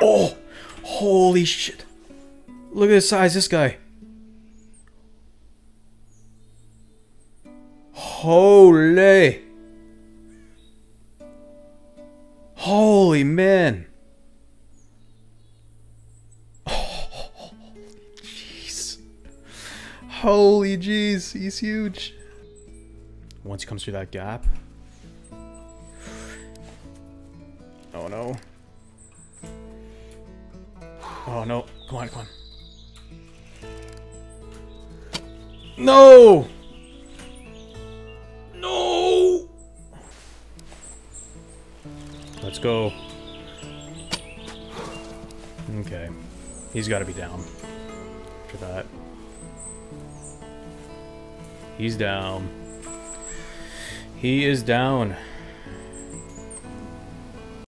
Oh! Holy shit. Look at the size this guy. Holy. Holy man. Jeez. Holy jeez, he's huge. Once he comes through that gap. Oh no. Oh no. Come on, come on. No! No! Let's go. Okay. He's got to be down. After that. He's down. He is down.